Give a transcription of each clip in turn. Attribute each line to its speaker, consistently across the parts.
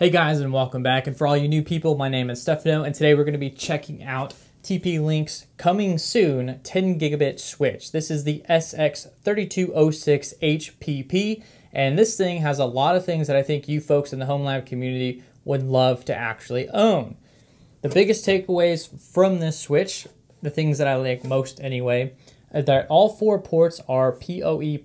Speaker 1: Hey guys and welcome back and for all you new people my name is Stefano and today we're going to be checking out TP-Link's coming soon 10 gigabit switch. This is the SX3206HPP and this thing has a lot of things that I think you folks in the home lab community would love to actually own. The biggest takeaways from this switch, the things that I like most anyway, are that all four ports are PoE++,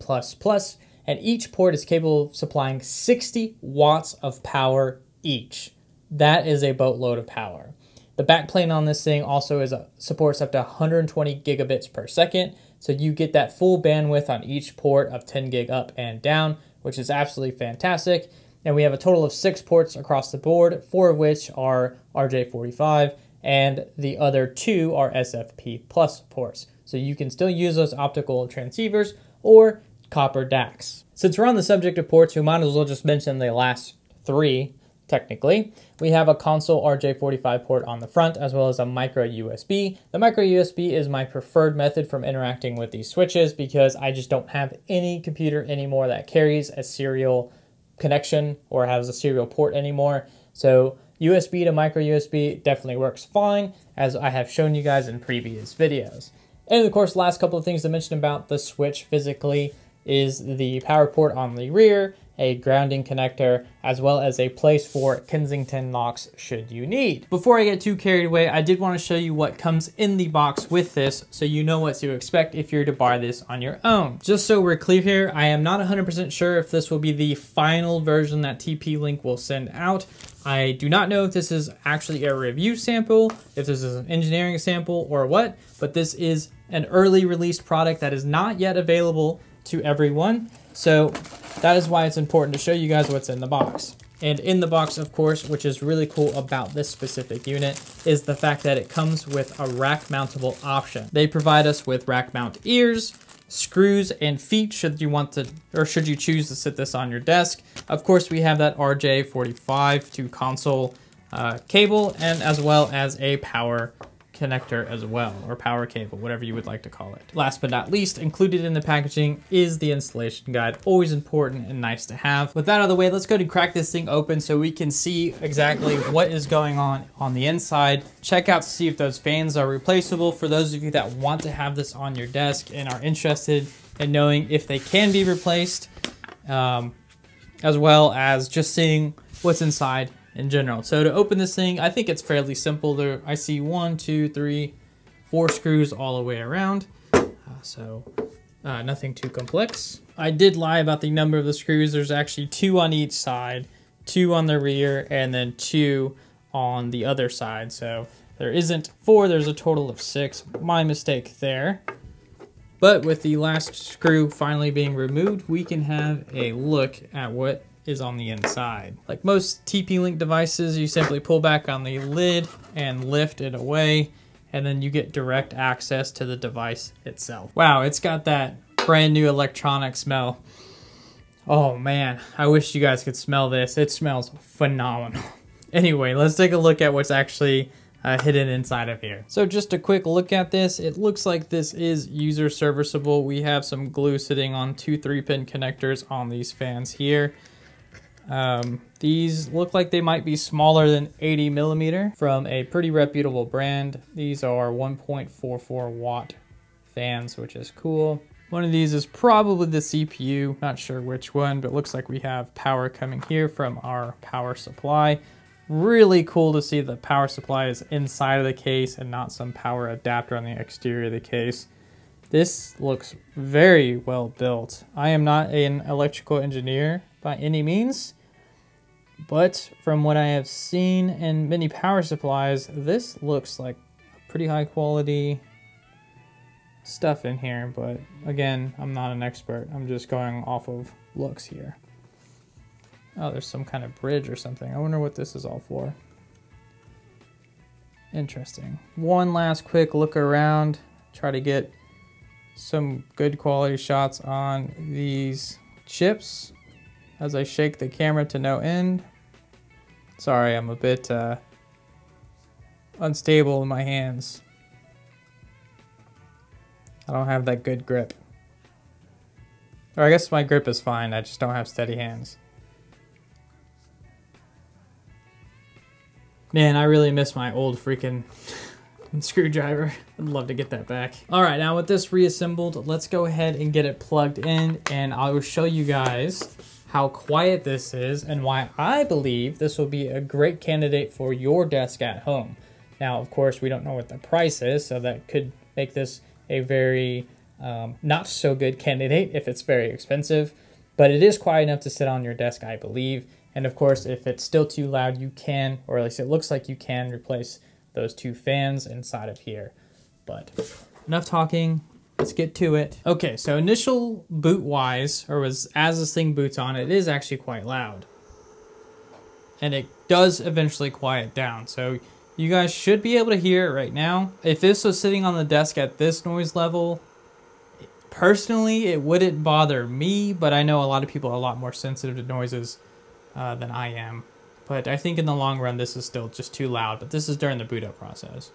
Speaker 1: and each port is capable of supplying 60 watts of power each. That is a boatload of power. The backplane on this thing also is a, supports up to 120 gigabits per second, so you get that full bandwidth on each port of 10 gig up and down, which is absolutely fantastic. And we have a total of six ports across the board, four of which are RJ45, and the other two are SFP plus ports. So you can still use those optical transceivers or copper DACs. Since we're on the subject of ports, we might as well just mention the last three technically. We have a console RJ45 port on the front as well as a micro USB. The micro USB is my preferred method from interacting with these switches because I just don't have any computer anymore that carries a serial connection or has a serial port anymore. So USB to micro USB definitely works fine as I have shown you guys in previous videos. And of course, last couple of things to mention about the switch physically is the power port on the rear a grounding connector, as well as a place for Kensington locks should you need. Before I get too carried away, I did want to show you what comes in the box with this so you know what to expect if you're to buy this on your own. Just so we're clear here, I am not 100% sure if this will be the final version that TP-Link will send out. I do not know if this is actually a review sample, if this is an engineering sample or what, but this is an early released product that is not yet available to everyone. So that is why it's important to show you guys what's in the box. And in the box, of course, which is really cool about this specific unit, is the fact that it comes with a rack mountable option. They provide us with rack mount ears, screws, and feet should you want to, or should you choose to sit this on your desk. Of course, we have that RJ45 to console uh, cable, and as well as a power connector as well, or power cable, whatever you would like to call it. Last but not least, included in the packaging is the installation guide, always important and nice to have. With that out of the way, let's go ahead and crack this thing open so we can see exactly what is going on on the inside. Check out to see if those fans are replaceable for those of you that want to have this on your desk and are interested in knowing if they can be replaced, um, as well as just seeing what's inside in general. So to open this thing, I think it's fairly simple. There, I see one, two, three, four screws all the way around. Uh, so uh, nothing too complex. I did lie about the number of the screws. There's actually two on each side, two on the rear, and then two on the other side. So there isn't four, there's a total of six. My mistake there. But with the last screw finally being removed, we can have a look at what is on the inside. Like most TP-Link devices, you simply pull back on the lid and lift it away, and then you get direct access to the device itself. Wow, it's got that brand new electronic smell. Oh man, I wish you guys could smell this. It smells phenomenal. anyway, let's take a look at what's actually uh, hidden inside of here. So just a quick look at this. It looks like this is user serviceable. We have some glue sitting on two three pin connectors on these fans here. Um, these look like they might be smaller than 80 millimeter from a pretty reputable brand. These are 1.44 watt fans, which is cool. One of these is probably the CPU, not sure which one, but looks like we have power coming here from our power supply. Really cool to see the power supply is inside of the case and not some power adapter on the exterior of the case. This looks very well built. I am not an electrical engineer by any means, but from what I have seen in many power supplies, this looks like pretty high quality stuff in here. But again, I'm not an expert. I'm just going off of looks here. Oh, there's some kind of bridge or something. I wonder what this is all for. Interesting. One last quick look around. Try to get some good quality shots on these chips as I shake the camera to no end. Sorry, I'm a bit uh, unstable in my hands. I don't have that good grip. Or I guess my grip is fine, I just don't have steady hands. Man, I really miss my old freaking screwdriver. I'd love to get that back. All right, now with this reassembled, let's go ahead and get it plugged in and I will show you guys how quiet this is and why I believe this will be a great candidate for your desk at home. Now, of course, we don't know what the price is, so that could make this a very um, not so good candidate if it's very expensive, but it is quiet enough to sit on your desk, I believe. And of course, if it's still too loud, you can, or at least it looks like you can replace those two fans inside of here. But enough talking, let's get to it. Okay, so initial boot wise, or was as this thing boots on, it is actually quite loud. And it does eventually quiet down. So you guys should be able to hear it right now. If this was sitting on the desk at this noise level, personally, it wouldn't bother me, but I know a lot of people are a lot more sensitive to noises uh, than I am. But I think in the long run, this is still just too loud, but this is during the boot up process.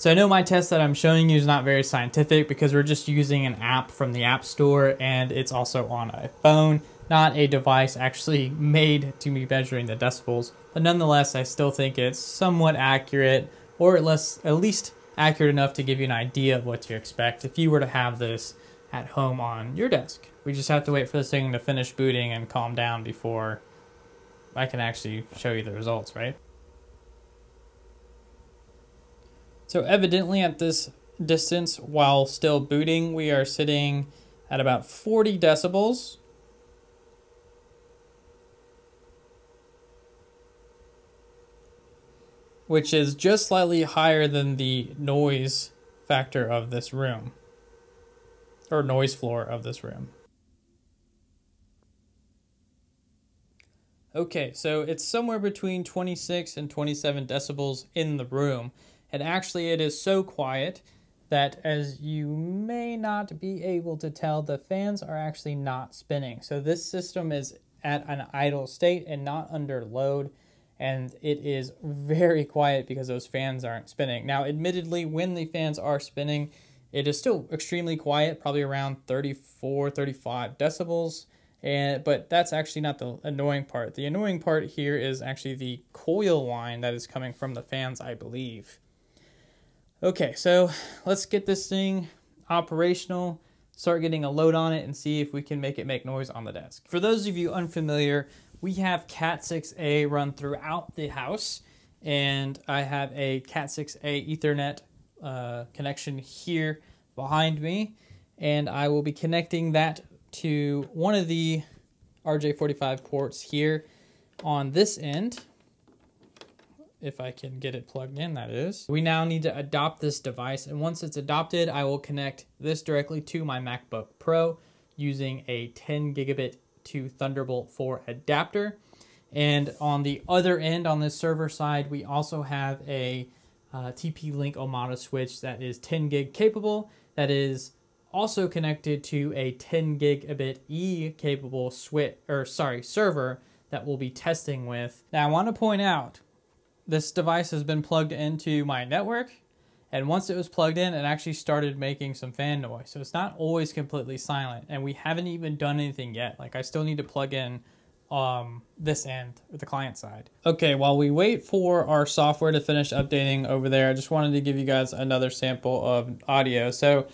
Speaker 1: So I know my test that I'm showing you is not very scientific because we're just using an app from the App Store and it's also on a phone, not a device actually made to be measuring the decibels. But nonetheless, I still think it's somewhat accurate or at least, at least accurate enough to give you an idea of what to expect if you were to have this at home on your desk. We just have to wait for this thing to finish booting and calm down before I can actually show you the results, right? So evidently at this distance, while still booting, we are sitting at about 40 decibels. Which is just slightly higher than the noise factor of this room. Or noise floor of this room. Okay, so it's somewhere between 26 and 27 decibels in the room. And actually, it is so quiet that as you may not be able to tell, the fans are actually not spinning. So this system is at an idle state and not under load. And it is very quiet because those fans aren't spinning. Now, admittedly, when the fans are spinning, it is still extremely quiet, probably around 34, 35 decibels. And but that's actually not the annoying part. The annoying part here is actually the coil whine that is coming from the fans, I believe. Okay, so let's get this thing operational, start getting a load on it and see if we can make it make noise on the desk. For those of you unfamiliar, we have Cat 6a run throughout the house and I have a Cat 6a Ethernet uh, connection here behind me and I will be connecting that to one of the RJ45 ports here on this end if I can get it plugged in, that is. We now need to adopt this device, and once it's adopted, I will connect this directly to my MacBook Pro using a 10 gigabit to Thunderbolt 4 adapter. And on the other end, on this server side, we also have a uh, TP-Link Omada switch that is 10 gig capable, that is also connected to a 10 gigabit E capable switch, or sorry, server that we'll be testing with. Now I want to point out this device has been plugged into my network and once it was plugged in it actually started making some fan noise. So it's not always completely silent and we haven't even done anything yet. Like I still need to plug in um, this end the client side. Okay while we wait for our software to finish updating over there I just wanted to give you guys another sample of audio. So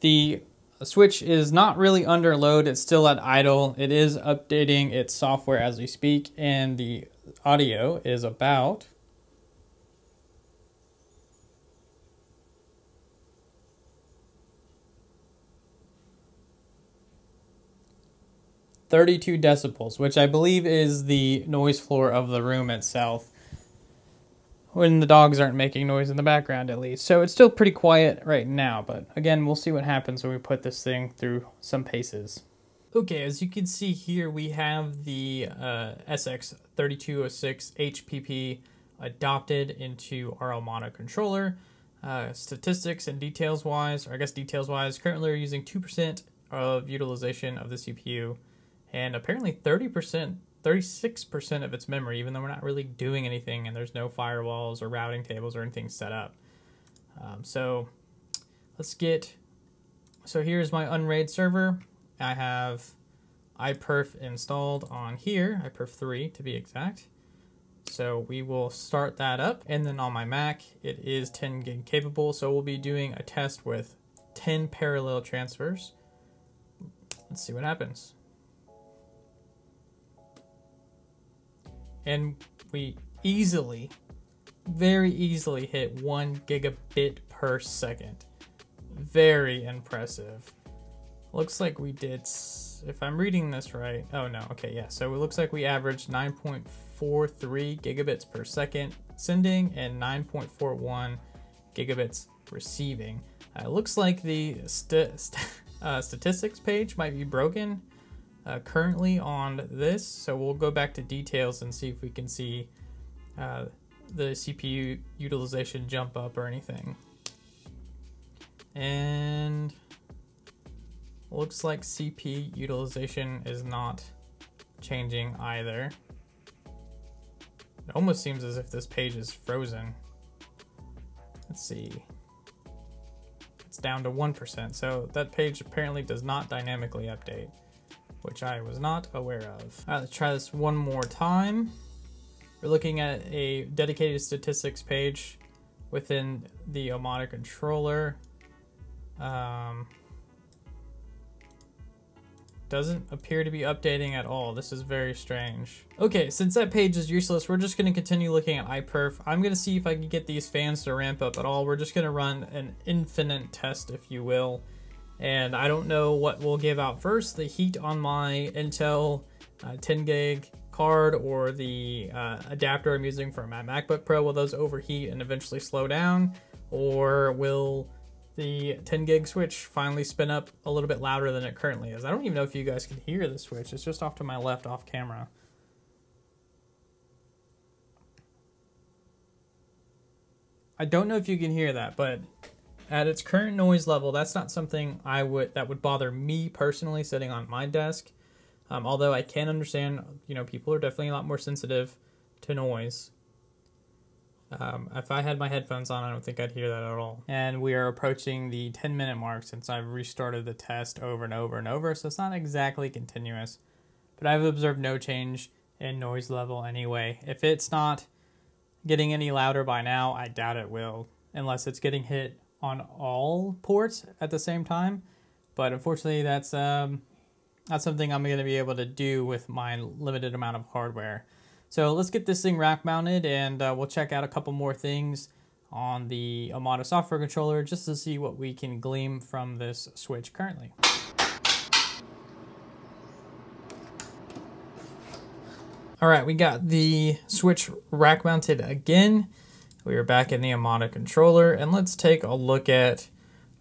Speaker 1: the switch is not really under load. It's still at idle. It is updating its software as we speak and the audio is about 32 decibels, which I believe is the noise floor of the room itself. When the dogs aren't making noise in the background, at least. So it's still pretty quiet right now, but again, we'll see what happens when we put this thing through some paces. Okay, as you can see here, we have the uh, SX3206 HPP adopted into our Omada controller. Uh, statistics and details wise, or I guess details wise, currently we're using 2% of utilization of the CPU and apparently 30%, 36% of its memory, even though we're not really doing anything and there's no firewalls or routing tables or anything set up. Um, so let's get So here's my Unraid server. I have iPerf installed on here, iPerf 3 to be exact. So we will start that up. And then on my Mac, it is 10 gig capable. So we'll be doing a test with 10 parallel transfers. Let's see what happens. And we easily, very easily hit one gigabit per second. Very impressive. Looks like we did, if I'm reading this right, oh no, okay, yeah. So it looks like we averaged 9.43 gigabits per second sending and 9.41 gigabits receiving. Uh, it looks like the st st uh, statistics page might be broken uh, currently on this. So we'll go back to details and see if we can see uh, the CPU utilization jump up or anything. And looks like CPU utilization is not changing either. It almost seems as if this page is frozen. Let's see. It's down to 1%, so that page apparently does not dynamically update, which I was not aware of. All right, let's try this one more time. We're looking at a dedicated statistics page within the Omada controller. Um, doesn't appear to be updating at all. This is very strange. Okay, since that page is useless, we're just to continue looking at iPerf. I'm to see if I can get these fans to ramp up at all. We're just to run an infinite test, if you will. And I don't know what will give out first, the heat on my Intel uh, 10 gig card or the uh, adapter I'm using for my MacBook Pro. Will those overheat and eventually slow down? Or will the 10 gig switch finally spin up a little bit louder than it currently is. I don't even know if you guys can hear the switch. It's just off to my left off camera. I don't know if you can hear that, but at its current noise level, that's not something I would that would bother me personally sitting on my desk. Um, although I can understand, you know, people are definitely a lot more sensitive to noise. Um, if I had my headphones on, I don't think I'd hear that at all. And we are approaching the 10 minute mark since I've restarted the test over and over and over, so it's not exactly continuous. But I've observed no change in noise level anyway. If it's not getting any louder by now, I doubt it will, unless it's getting hit on all ports at the same time. But unfortunately, that's um, not something I'm going to be able to do with my limited amount of hardware. So let's get this thing rack mounted and uh, we'll check out a couple more things on the Omada software controller just to see what we can glean from this switch currently. All right, we got the switch rack mounted again. We are back in the Omada controller and let's take a look at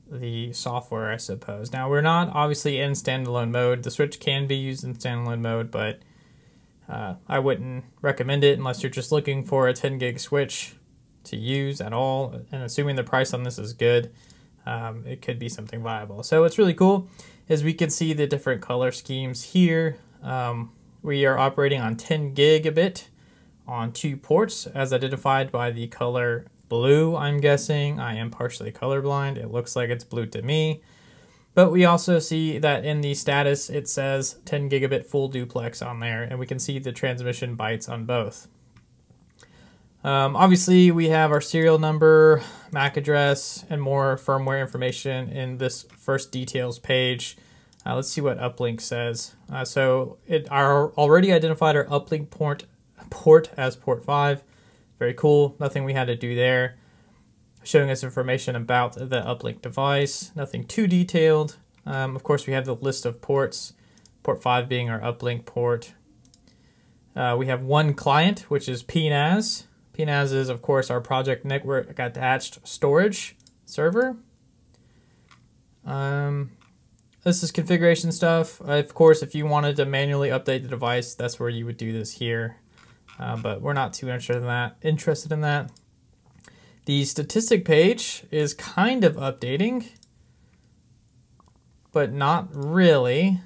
Speaker 1: the software, I suppose. Now we're not obviously in standalone mode. The switch can be used in standalone mode, but uh, I wouldn't recommend it unless you're just looking for a 10 gig switch to use at all. And assuming the price on this is good, um, it could be something viable. So what's really cool is we can see the different color schemes here. Um, we are operating on 10 gigabit on two ports as identified by the color blue, I'm guessing. I am partially colorblind. It looks like it's blue to me. But we also see that in the status it says 10 gigabit full duplex on there, and we can see the transmission bytes on both. Um, obviously, we have our serial number, MAC address, and more firmware information in this first details page. Uh, let's see what uplink says. Uh, so it our already identified our uplink port port as port 5. Very cool. Nothing we had to do there showing us information about the uplink device. Nothing too detailed. Um, of course, we have the list of ports, port 5 being our uplink port. Uh, we have one client, which is PNAS. PNAS is, of course, our project network attached storage server. Um, this is configuration stuff. Of course, if you wanted to manually update the device, that's where you would do this here. Uh, but we're not too interested in that. Interested in that. The statistic page is kind of updating, but not really.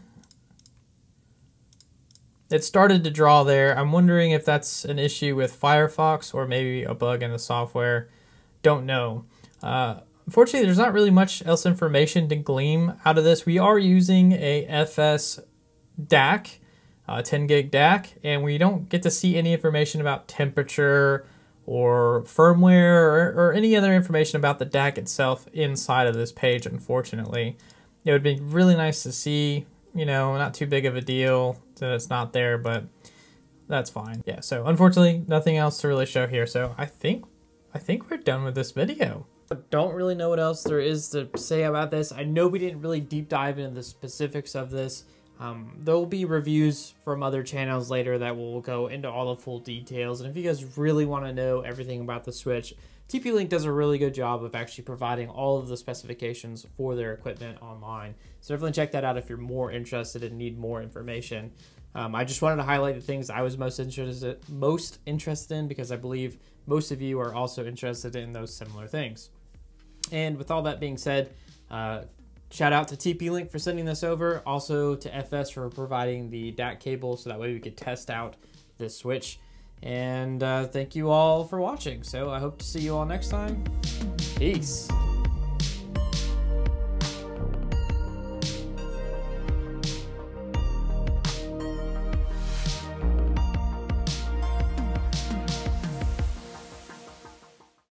Speaker 1: It started to draw there. I'm wondering if that's an issue with Firefox or maybe a bug in the software. Don't know. Uh, unfortunately, there's not really much else information to glean out of this. We are using a FS DAC, uh, 10 gig DAC, and we don't get to see any information about temperature or firmware or, or any other information about the DAC itself inside of this page, unfortunately. It would be really nice to see, you know, not too big of a deal that it's not there, but that's fine. Yeah, so unfortunately, nothing else to really show here. So I think, I think we're done with this video. I Don't really know what else there is to say about this. I know we didn't really deep dive into the specifics of this. Um, there will be reviews from other channels later that will go into all the full details. And if you guys really want to know everything about the Switch, TP Link does a really good job of actually providing all of the specifications for their equipment online. So definitely check that out if you're more interested and need more information. Um, I just wanted to highlight the things I was most interested most interested in because I believe most of you are also interested in those similar things. And with all that being said, uh, shout out to TP Link for sending this over, also to FS for providing the DAC cable so that way we could test out this switch. And uh, thank you all for watching. So I hope to see you all next time. Peace.